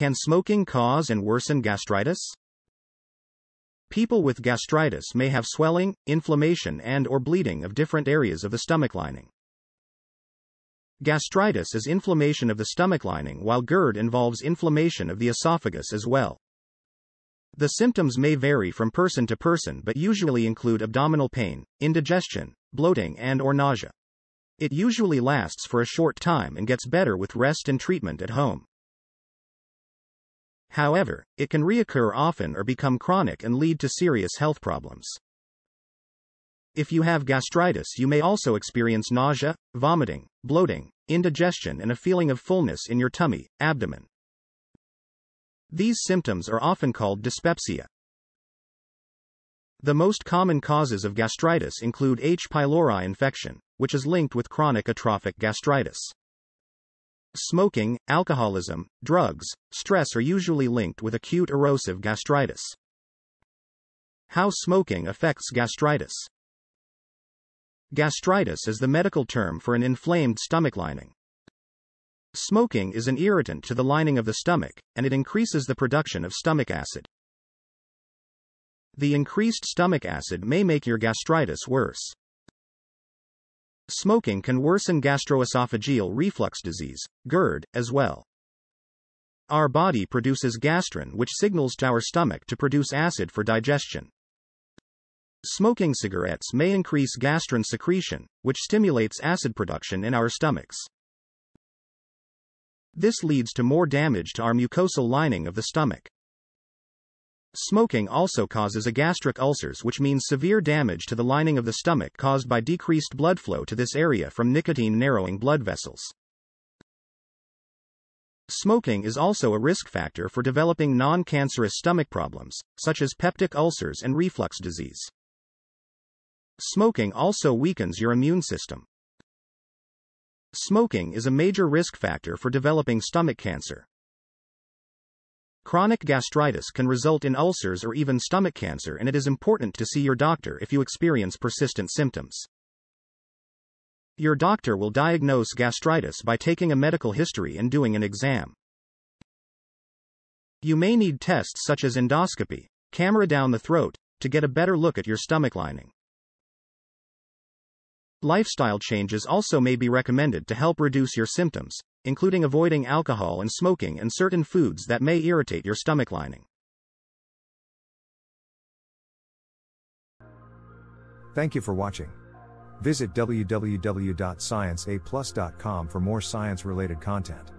Can smoking cause and worsen gastritis? People with gastritis may have swelling, inflammation and or bleeding of different areas of the stomach lining. Gastritis is inflammation of the stomach lining while GERD involves inflammation of the esophagus as well. The symptoms may vary from person to person but usually include abdominal pain, indigestion, bloating and or nausea. It usually lasts for a short time and gets better with rest and treatment at home. However, it can reoccur often or become chronic and lead to serious health problems. If you have gastritis, you may also experience nausea, vomiting, bloating, indigestion, and a feeling of fullness in your tummy, abdomen. These symptoms are often called dyspepsia. The most common causes of gastritis include H. pylori infection, which is linked with chronic atrophic gastritis. Smoking, alcoholism, drugs, stress are usually linked with acute erosive gastritis. How smoking affects gastritis. Gastritis is the medical term for an inflamed stomach lining. Smoking is an irritant to the lining of the stomach, and it increases the production of stomach acid. The increased stomach acid may make your gastritis worse. Smoking can worsen gastroesophageal reflux disease, GERD, as well. Our body produces gastrin which signals to our stomach to produce acid for digestion. Smoking cigarettes may increase gastrin secretion, which stimulates acid production in our stomachs. This leads to more damage to our mucosal lining of the stomach. Smoking also causes a gastric ulcers which means severe damage to the lining of the stomach caused by decreased blood flow to this area from nicotine narrowing blood vessels. Smoking is also a risk factor for developing non-cancerous stomach problems, such as peptic ulcers and reflux disease. Smoking also weakens your immune system. Smoking is a major risk factor for developing stomach cancer. Chronic gastritis can result in ulcers or even stomach cancer, and it is important to see your doctor if you experience persistent symptoms. Your doctor will diagnose gastritis by taking a medical history and doing an exam. You may need tests such as endoscopy, camera down the throat, to get a better look at your stomach lining. Lifestyle changes also may be recommended to help reduce your symptoms, including avoiding alcohol and smoking and certain foods that may irritate your stomach lining. Thank you for watching. Visit www.scienceaplus.com for more science related content.